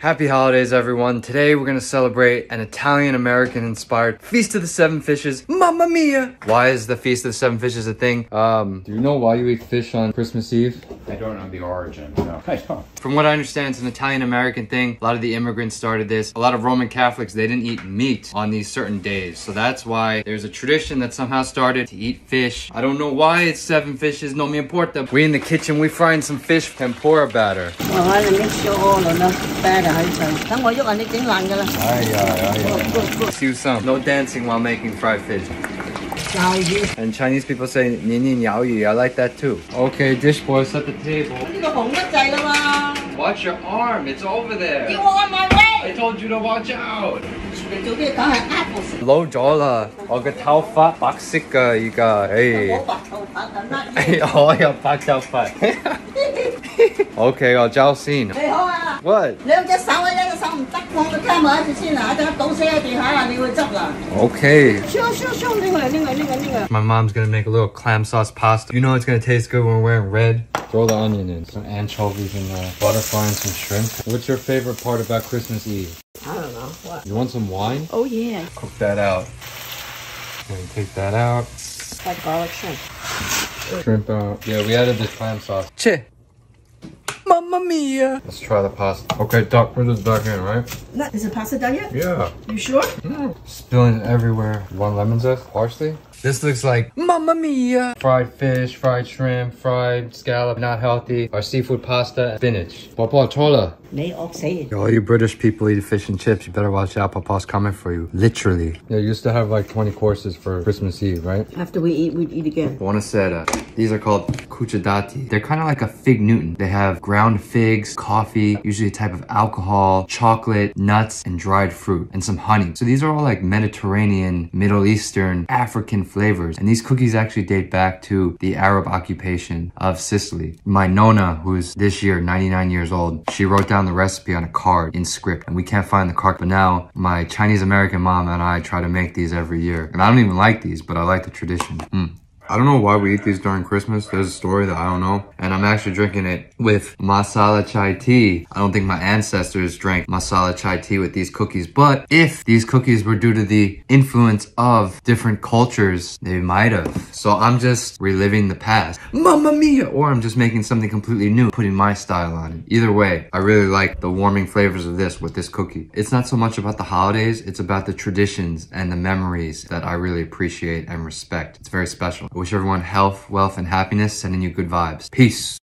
Happy holidays, everyone. Today we're gonna celebrate an Italian American inspired Feast of the Seven Fishes. Mamma mia! Why is the Feast of the Seven Fishes a thing? Um, do you know why you eat fish on Christmas Eve? I don't know the origin. No. I don't. From what I understand, it's an Italian American thing. A lot of the immigrants started this. A lot of Roman Catholics, they didn't eat meat on these certain days. So that's why there's a tradition that somehow started to eat fish. I don't know why it's seven fishes, no me importa. We in the kitchen, we frying some fish tempura batter. Well, I want to mix all enough batter 等我喐下你整烂㗎啦。 Ay, ay, ay, Good, good. See some. No dancing while making fried fish. 教鱼。 And Chinese people say 年年有余. I like that too. Okay, dish boy, set the table. 呢个红得滞啦嘛， Watch your arm, it's over 要 there. 我按埋 I 威。 told you to watch out. 你做啲梗系 apple 老咗啦，我嘅头发白色㗎而家，诶我，白头发等诶，我有白头发。 OK，我交先。你好啊， What? 两只手啊，一只手唔得，放个 camera 喺度先啊，一阵倒泻喺地下啦，你会执啦。 Okay. 烧烧烧，呢个呢个呢个呢个。 My mom's gonna make a little clam sauce pasta. You know it's gonna taste good when we're wearing red. Throw the onion in, some anchovies and uh, butterfly and some shrimp. What's your favorite part about Christmas Eve? I don't know what. You want some wine? Oh yeah, Cook that out. And take that out. like garlic shrimp. Shrimp out. Yeah, we added the clam sauce. Che. Mamma mia. Let's try the pasta. Okay, Doc, put this back in, right? Is the pasta done yet? Yeah. You sure? Mm. Spilling everywhere. One lemon zest, parsley. This looks like Mamma Mia! Fried fish, fried shrimp, fried scallop, not healthy, Our seafood pasta, spinach. Papa Tola. They all say it. All you British people eat fish and chips. You better watch out. Papa's coming for you. Literally. Yeah, you used to have like 20 courses for Christmas Eve, right? After we eat, we'd eat again. Buonasera. These are called cuccidati. They're kind of like a fig Newton. They have ground figs, coffee, usually a type of alcohol, chocolate, nuts, and dried fruit, and some honey. So these are all like Mediterranean, Middle Eastern, African flavors. And these cookies actually date back to the Arab occupation of Sicily. My Nona, who's this year 99 years old, she wrote down the recipe on a card in script, and we can't find the card. But now my Chinese American mom and I try to make these every year. And I don't even like these, but I like the tradition. Mm. I don't know why we eat these during Christmas. There's a story that I don't know. And I'm actually drinking it with masala chai tea. I don't think my ancestors drank masala chai tea with these cookies. But if these cookies were due to the influence of different cultures, they might have. So I'm just reliving the past. Mamma mia! Or I'm just making something completely new, putting my style on it. Either way, I really like the warming flavors of this with this cookie. It's not so much about the holidays, it's about the traditions and the memories that I really appreciate and respect. It's very special. I wish everyone health, wealth, and happiness, sending you good vibes. Peace.